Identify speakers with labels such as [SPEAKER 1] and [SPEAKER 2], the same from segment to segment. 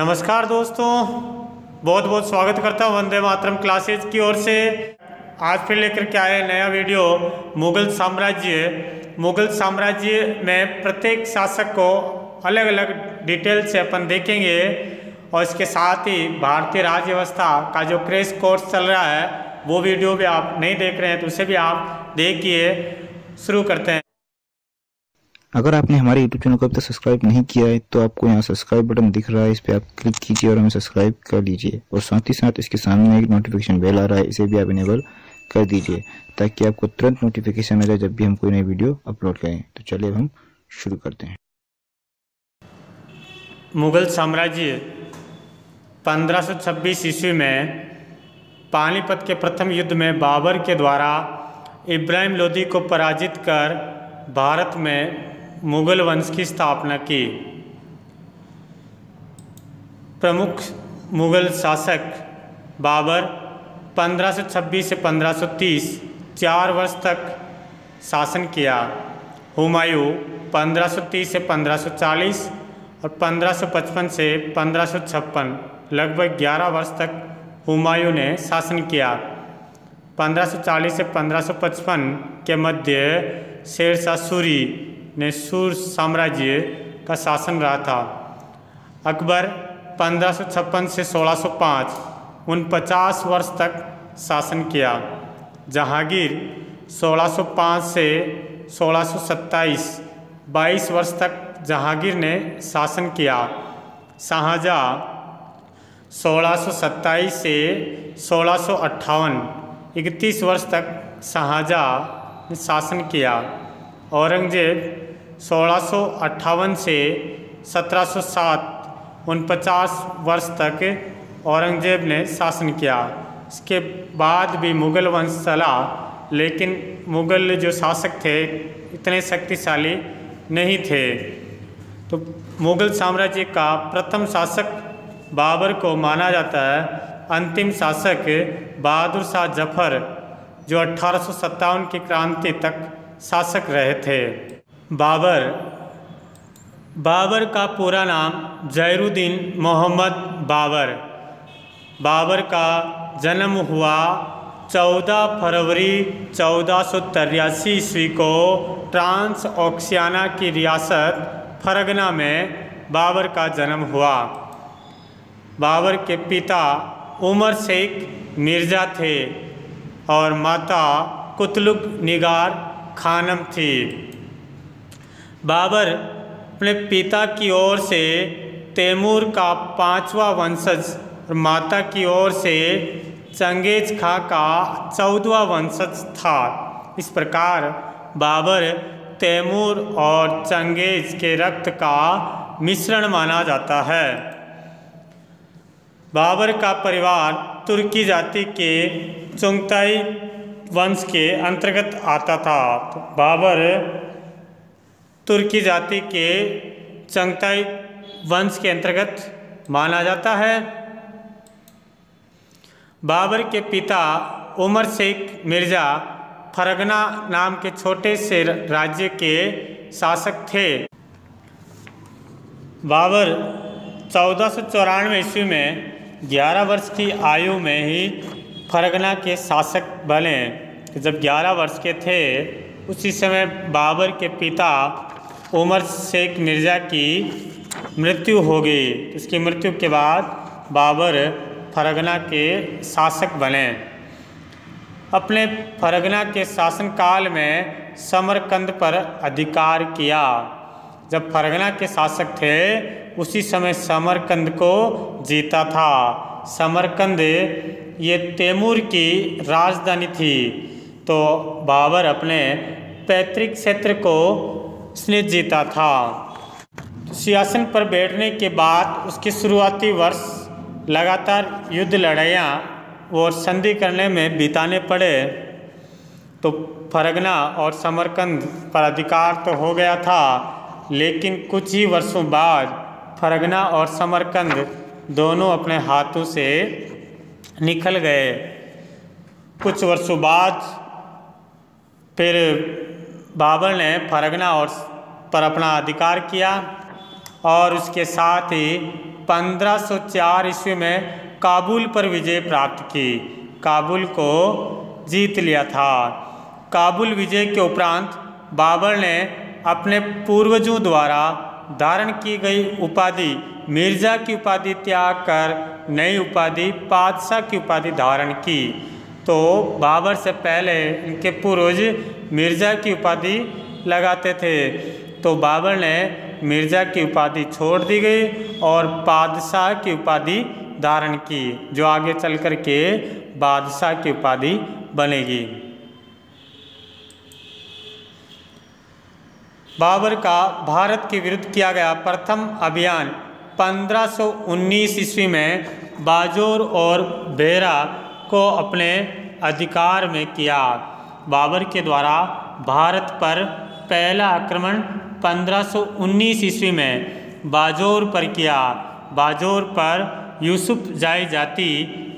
[SPEAKER 1] नमस्कार दोस्तों। बहुत बहुत स्वागत करता हूँ वंदे मातरम क्लासेज की ओर से। आज फिर लेकर के आए नया वीडियो, मुगल साम्राज्य। मुगल साम्राज्य में प्रत्येक शासक को अलग अलग डिटेल से अपन देखेंगे और इसके साथ ही भारतीय राज्य व्यवस्था का जो क्रेश कोर्स चल रहा है, वो वीडियो भी आप नहीं देख रहे हैं तो उसे भी आप देखिए। शुरू करते हैं।
[SPEAKER 2] अगर आपने हमारे यूट्यूब चैनल को अब तक सब्सक्राइब नहीं किया है तो आपको यहाँ सब्सक्राइब बटन दिख रहा है, इस पर आप क्लिक कीजिए और हमें सब्सक्राइब कर लीजिए। और साथ ही साथ इसके सामने एक नोटिफिकेशन बेल आ रहा है, इसे भी आप इनेबल कर दीजिए, ताकि आपको तुरंत नोटिफिकेशन मिले जब भी हम कोई नई वीडियो अपलोड करें। तो चलिए हम शुरू करते हैं।
[SPEAKER 1] मुगल साम्राज्य 1526 ईस्वी में पानीपत के प्रथम युद्ध में बाबर के द्वारा इब्राहिम लोदी को पराजित कर भारत में मुगल वंश की स्थापना की। प्रमुख मुगल शासक बाबर 1526 से 1530 चार वर्ष तक शासन किया। हुमायूं 1530 से 1540 और 1555 से 1556 लगभग 11 वर्ष तक हुमायूं ने शासन किया। 1540 से 1555 के मध्य शेरशाह सूरी ने सूर साम्राज्य का शासन रहा था। अकबर 1556 से 1605 उन 50 वर्ष तक शासन किया। जहांगीर 1605 से 1627 22 वर्ष तक जहांगीर ने शासन किया। शाहजहाँ 1627 से सोलह इकतीस वर्ष तक शाहजहाँ ने शासन किया। औरंगज़ेब सोलह से 1707 उनपचास वर्ष तक औरंगज़ेब ने शासन किया। इसके बाद भी मुग़ल वंश चला, लेकिन मुग़ल जो शासक थे, इतने शक्तिशाली नहीं थे। तो मुग़ल साम्राज्य का प्रथम शासक बाबर को माना जाता है। अंतिम शासक बहादुर शाह ज़फ़र, जो अठारह की क्रांति तक शासक रहे थे। बाबर। बाबर का पूरा नाम जैरुद्दीन मोहम्मद बाबर। बाबर का जन्म हुआ 14 फरवरी चौदह ईस्वी को ट्रांस ऑक्सियाना की रियासत फरगना में बाबर का जन्म हुआ। बाबर के पिता उमर शेख मिर्ज़ा थे और माता कुतलुक निगार खानम थी। बाबर अपने पिता की ओर से तैमूर का पांचवा वंशज और माता की ओर से चंगेज खां का चौदवा वंशज था। इस प्रकार बाबर तैमूर और चंगेज के रक्त का मिश्रण माना जाता है। बाबर का परिवार तुर्की जाति के चुंगताई वंश के अंतर्गत आता था। तो बाबर तुर्की जाति के चंगताई वंश के अंतर्गत माना जाता है। बाबर के पिता उमर शेख मिर्ज़ा फरगना नाम के छोटे से राज्य के शासक थे। बाबर चौदह ईस्वी में 11 वर्ष की आयु में ही फरगना के शासक बने, जब 11 वर्ष के थे। उसी समय बाबर के पिता उमर शेख मिर्ज़ा की मृत्यु हो गई। इसकी मृत्यु के बाद बाबर फरगना के शासक बने। अपने फरगना के शासनकाल में समरकंद पर अधिकार किया। जब फरगना के शासक थे, उसी समय समरकंद को जीता था। समरकंद ये तैमूर की राजधानी थी। तो बाबर अपने पैतृक क्षेत्र को उसने जीता था। सियासन पर बैठने के बाद उसके शुरुआती वर्ष लगातार युद्ध लड़ाइयाँ और संधि करने में बिताने पड़े तो फरगना और समरकंद पर अधिकार तो हो गया था, लेकिन कुछ ही वर्षों बाद फरगना और समरकंद दोनों अपने हाथों से निकल गए। कुछ वर्षों बाद फिर बाबर ने फरगना और पर अपना अधिकार किया और उसके साथ ही 1504 ईस्वी में काबुल पर विजय प्राप्त की। काबुल को जीत लिया था। काबुल विजय के उपरांत बाबर ने अपने पूर्वजों द्वारा धारण की गई उपाधि, मिर्ज़ा की उपाधि त्याग कर नई उपाधि पादशाह की उपाधि धारण की। तो बाबर से पहले इनके पूर्वज मिर्ज़ा की उपाधि लगाते थे। तो बाबर ने मिर्ज़ा की उपाधि छोड़ दी गई और बादशाह की उपाधि धारण की, जो आगे चल कर के बादशाह की उपाधि बनेगी। बाबर का भारत के विरुद्ध किया गया प्रथम अभियान 1519 ईस्वी में बाजोर और बेरा को अपने अधिकार में किया। बाबर के द्वारा भारत पर पहला आक्रमण 1519 ईस्वी में बाजोर पर किया। बाजोर पर यूसुफ जाई जाति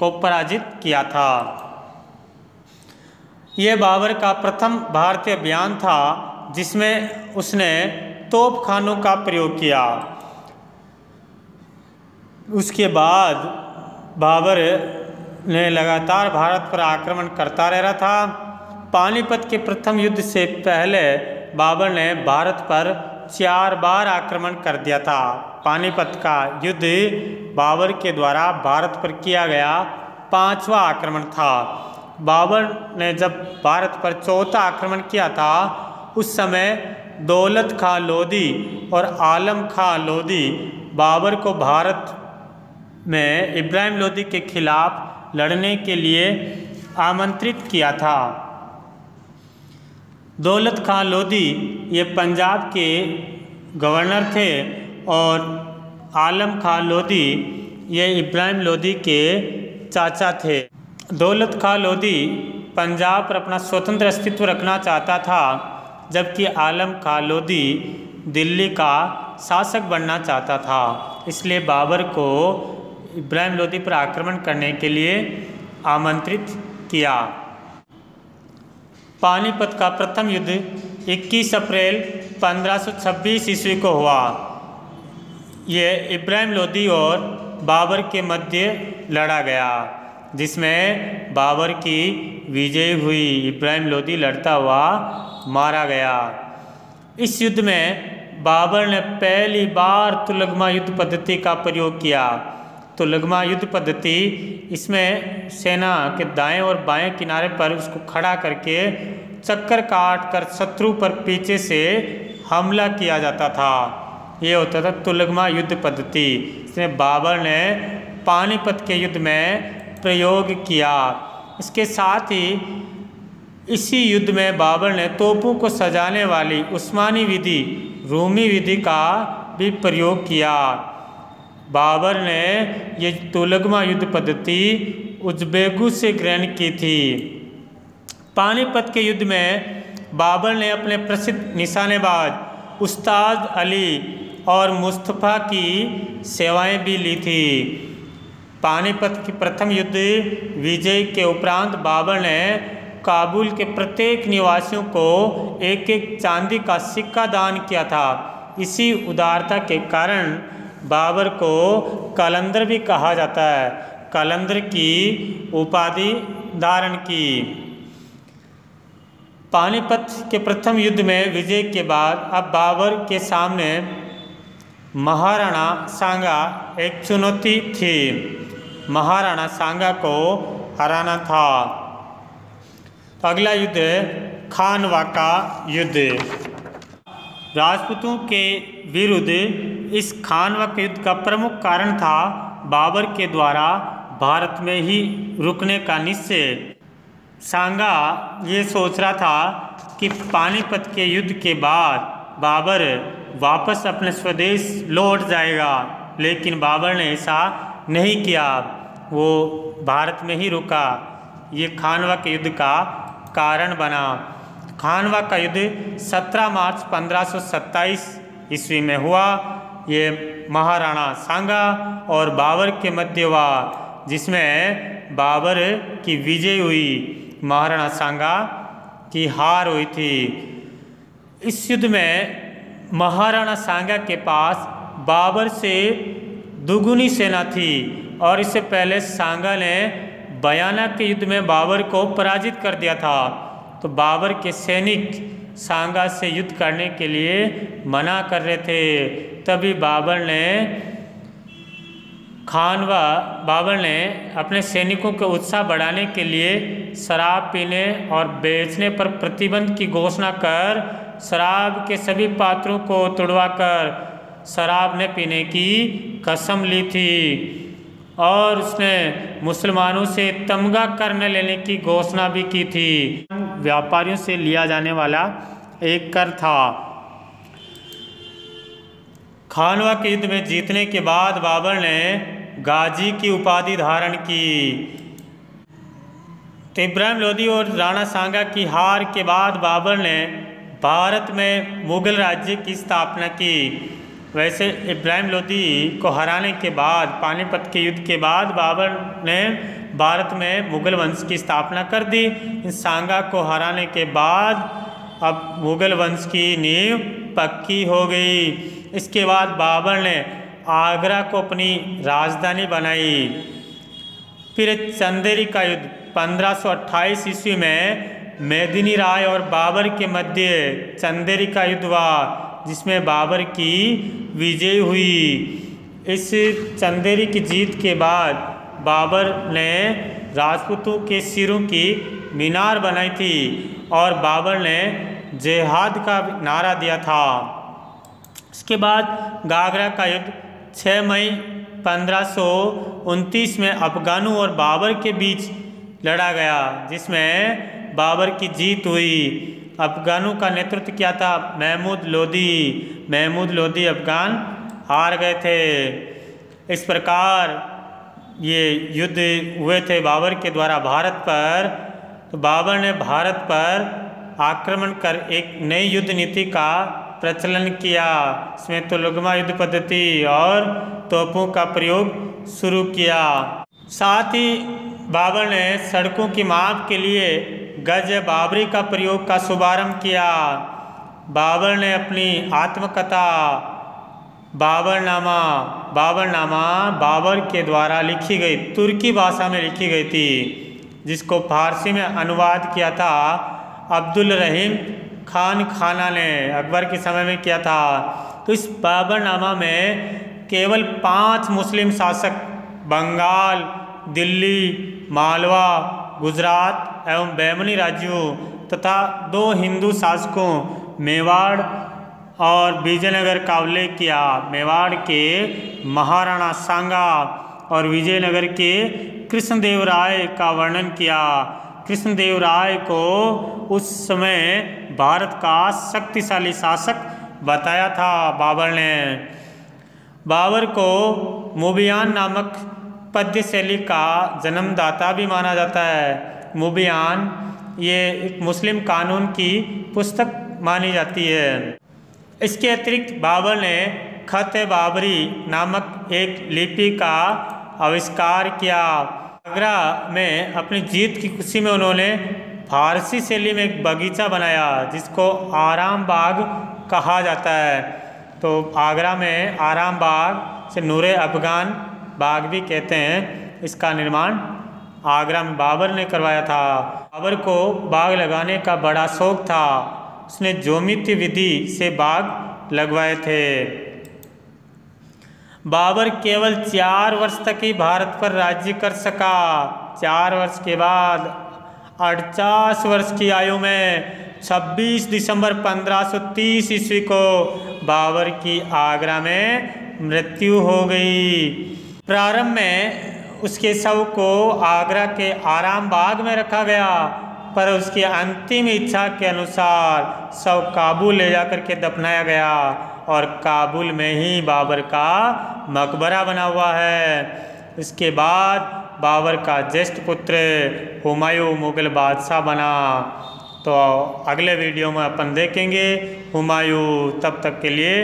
[SPEAKER 1] को पराजित किया था। यह बाबर का प्रथम भारतीय अभियान था, जिसमें उसने तोपखानों का प्रयोग किया। उसके बाद बाबर ने लगातार भारत पर आक्रमण करता रह रहा था। पानीपत के प्रथम युद्ध से पहले बाबर ने भारत पर चार बार आक्रमण कर दिया था। पानीपत का युद्ध बाबर के द्वारा भारत पर किया गया पांचवा आक्रमण था। बाबर ने जब भारत पर चौथा आक्रमण किया था, उस समय दौलत खां लोधी और आलम खां लोधी बाबर को भारत में इब्राहिम लोधी के खिलाफ लड़ने के लिए आमंत्रित किया था। दौलत खां लोधी, ये पंजाब के गवर्नर थे और आलम खां लोधी, ये इब्राहिम लोधी के चाचा थे। दौलत खां लोधी पंजाब पर अपना स्वतंत्र अस्तित्व रखना चाहता था, जबकि आलम खां लोधी दिल्ली का शासक बनना चाहता था। इसलिए बाबर को इब्राहिम लोधी पर आक्रमण करने के लिए आमंत्रित किया। पानीपत का प्रथम युद्ध 21 अप्रैल 1526 ईस्वी को हुआ। यह इब्राहिम लोधी और बाबर के मध्य लड़ा गया, जिसमें बाबर की विजय हुई। इब्राहिम लोधी लड़ता हुआ मारा गया। इस युद्ध में बाबर ने पहली बार तुलगमा युद्ध पद्धति का प्रयोग किया। तो लगमा युद्ध पद्धति इसमें सेना के दाएँ और बाएँ किनारे पर उसको खड़ा करके चक्कर काट कर शत्रु पर पीछे से हमला किया जाता था। ये होता था तुलगमा युद्ध पद्धति। इसमें बाबर ने पानीपत के युद्ध में प्रयोग किया। इसके साथ ही इसी युद्ध में बाबर ने तोपों को सजाने वाली उस्मानी विधि, रूमी विधि का भी प्रयोग किया। बाबर ने ये तुलगमा युद्ध पद्धति उज्बेगु से ग्रहण की थी। पानीपत के युद्ध में बाबर ने अपने प्रसिद्ध निशानेबाज उस्ताद अली और मुस्तफ़ा की सेवाएँ भी ली थी। पानीपत की प्रथम युद्ध विजय के उपरांत बाबर ने काबुल के प्रत्येक निवासियों को एक एक चांदी का सिक्का दान किया था। इसी उदारता के कारण बाबर को कलंदर भी कहा जाता है। कलंदर की उपाधि धारण की। पानीपत के प्रथम युद्ध में विजय के बाद अब बाबर के सामने महाराणा सांगा एक चुनौती थी। महाराणा सांगा को हराना था। तो अगला युद्ध खानवा का युद्ध। राजपूतों के विरुद्ध इस खानवा युद्ध का प्रमुख कारण था बाबर के द्वारा भारत में ही रुकने का निश्चय। सांगा ये सोच रहा था कि पानीपत के युद्ध के बाद बाबर वापस अपने स्वदेश लौट जाएगा, लेकिन बाबर ने ऐसा नहीं किया। वो भारत में ही रुका। ये खानवा के युद्ध का कारण बना। खानवा का युद्ध 17 मार्च 1527 ईस्वी में हुआ। ये महाराणा सांगा और बाबर के मध्य हुआ, जिसमें बाबर की विजय हुई। महाराणा सांगा की हार हुई थी। इस युद्ध में महाराणा सांगा के पास बाबर से दुगुनी सेना थी और इससे पहले सांगा ने बयाना के युद्ध में बाबर को पराजित कर दिया था। तो बाबर के सैनिक सांगा से युद्ध करने के लिए मना कर रहे थे। तभी बाबर ने खानवा, बाबर ने अपने सैनिकों के उत्साह बढ़ाने के लिए शराब पीने और बेचने पर प्रतिबंध की घोषणा कर शराब के सभी पात्रों को तुड़वाकर शराब न पीने की कसम ली थी और उसने मुसलमानों से तमगा कर न लेने की घोषणा भी की थी। व्यापारियों से लिया जाने वाला एक कर था। खानवा के युद्ध में जीतने के बाद बाबर ने गाजी की उपाधि धारण की। तो इब्राहिम लोधी और राणा सांगा की हार के बाद बाबर ने भारत में मुगल राज्य की स्थापना की। वैसे इब्राहिम लोधी को हराने के बाद, पानीपत के युद्ध के बाद बाबर ने भारत में मुगल वंश की स्थापना कर दी। इन सांगा को हराने के बाद अब मुगल वंश की नींव पक्की हो गई। इसके बाद बाबर ने आगरा को अपनी राजधानी बनाई। फिर चंदेरी का युद्ध 1528 ईस्वी में मेदिनी राय और बाबर के मध्य चंदेरी का युद्ध हुआ, जिसमें बाबर की विजय हुई। इस चंदेरी की जीत के बाद बाबर ने राजपूतों के सिरों की मीनार बनाई थी और बाबर ने जेहाद का नारा दिया था। इसके बाद गागरा का युद्ध 6 मई 1529 में अफगानों और बाबर के बीच लड़ा गया, जिसमें बाबर की जीत हुई। अफगानों का नेतृत्व किया था महमूद लोधी महमूद लोधी अफगान हार गए थे। इस प्रकार ये युद्ध हुए थे बाबर के द्वारा भारत पर तो बाबर ने भारत पर आक्रमण कर एक नई युद्ध नीति का प्रचलन किया। इसमें तो लुगमा युद्ध पद्धति और तोपों का प्रयोग शुरू किया। साथ ही बाबर ने सड़कों की माप के लिए गज बाबरी का प्रयोग का शुभारंभ किया। बाबर ने अपनी आत्मकथा बाबरनामा बाबरनामा बाबर के द्वारा लिखी गई तुर्की भाषा में लिखी गई थी, जिसको फारसी में अनुवाद किया था अब्दुल रहीम खान खाना ने, अकबर के समय में किया था। तो इस बाबरनामा में केवल पाँच मुस्लिम शासक, बंगाल, दिल्ली, मालवा, गुजरात एवं बैमनी राज्यों तथा दो हिंदू शासकों, मेवाड़ और विजयनगर का उल्लेख किया। मेवाड़ के महाराणा सांगा और विजयनगर के कृष्णदेव राय का वर्णन किया। कृष्णदेव राय को उस समय भारत का शक्तिशाली शासक बताया था बाबर ने। बाबर को मुबियान नामक पद्य शैली का जन्मदाता भी माना जाता है। मुबियान, ये एक मुस्लिम कानून की पुस्तक मानी जाती है। इसके अतिरिक्त बाबर ने खत बाबरी नामक एक लिपि का आविष्कार किया। आगरा में अपनी जीत की खुशी में उन्होंने फारसी शैली में एक बगीचा बनाया, जिसको आराम बाग कहा जाता है। तो आगरा में आराम बाग से नूर अफगान बाग भी कहते हैं। इसका निर्माण आगरा में बाबर ने करवाया था। बाबर को बाग लगाने का बड़ा शौक था। उसने जोमित विधि से बाग लगवाए थे। बाबर केवल चार वर्ष तक ही भारत पर राज्य कर सका। चार वर्ष के बाद अड़चास वर्ष की आयु में 26 दिसंबर 1530 ईस्वी को बाबर की आगरा में मृत्यु हो गई। प्रारंभ में उसके शव को आगरा के आराम बाग में रखा गया। पर उसकी अंतिम इच्छा के अनुसार शव काबुल ले जाकर के दफनाया गया और काबुल में ही बाबर का मकबरा बना हुआ है। इसके बाद बाबर का ज्येष्ठ पुत्र हुमायूं मुगल बादशाह बना। तो अगले वीडियो में अपन देखेंगे हुमायूं, तब तक के लिए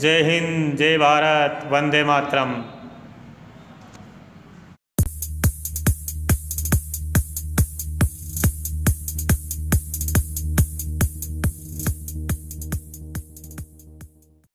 [SPEAKER 1] जय हिंद, जय भारत, वंदे मातरम।